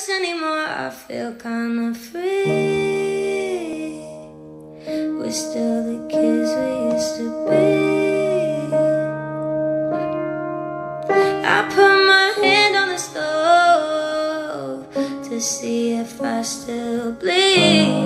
place anymore. I feel kinda free. We're still the kids we used to be. I put my hand on the stove to see if I still bleed.